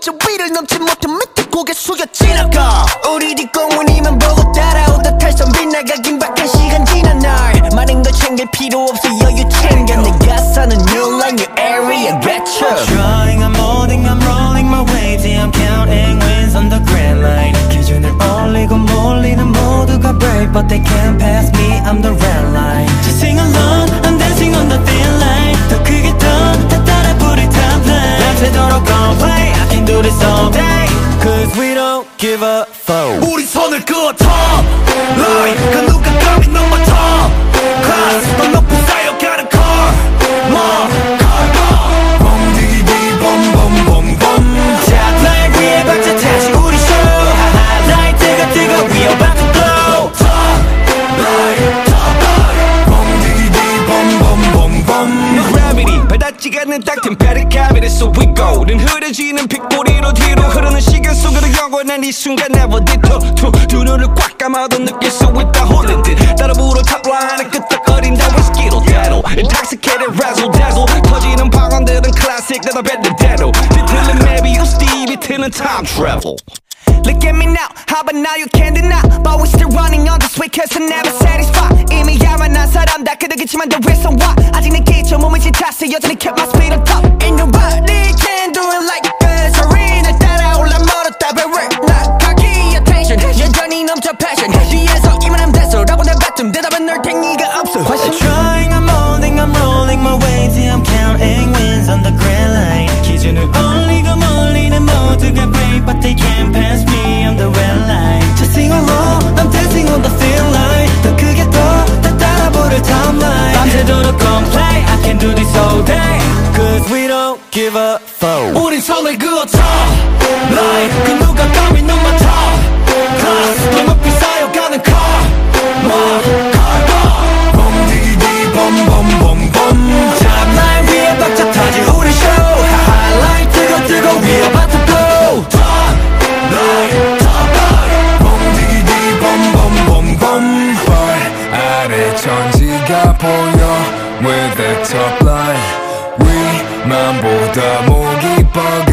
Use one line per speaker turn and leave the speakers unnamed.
저 위를 넘지 못해 밑에 고개 숙여 지나가 우리 뒷공문이만 보고 따라오다 탈선 빗나가긴 밖에 시간 지난 날 많은 걸 챙길 필요 없어 여유 챙겨 내가 사는 new line new area get you
Trying, I'm holding, I'm rolling my waves Yeah, I'm counting wins on the grand line 기준을 올리고 몰리는 모두가 brave But they can't pass me, I'm the red line this all day Cause we don't give a fuck
우리 손을 그어 top line 그 누가
so we go 는 흐려지는 빗꼬리로 뒤로 흐르는 시간 속으로 영원한 이 순간 never detour to 두 눈을 꽉 감아도 느낄 수 있다 홀린 듯 따라 부러 탑라인의 끄떡거린다 위스키로 대로 intoxicated razzle dazzle 터지는 방언들은 classic 나도 뱉는 대로 뒤틀린 maybe you Steve 이틀은 time travel
Look at me now, how about now you can't deny But we still running on this way cause I'm never satisfied 이미 야만한 사람 다 그득이지만 더 위선 와 아직 내 기초 몸을 지탔어 여전히 kept my speed on top Ain't nobody can do it like this Arena 따라올라 멀었다 but we're not cocky attention 여전히 넘쳐 passion 뒤에서 이만한 대소라고 내 뱉음 대답은 널 탱이가 없어
I'm trying, Cause we don't give a fuck. 우린 성을 그어줘 Like 그 누가 감히 눈 맞춰 Class 더 높이 쌓여가는 car 뭐 cargo 범디기디 범범범범 잠날 위에 박자 타지 우리 show Highlight 뜨거 뜨거 위에 about to Top
like top 보여. With the top line. Mən burada mugi pag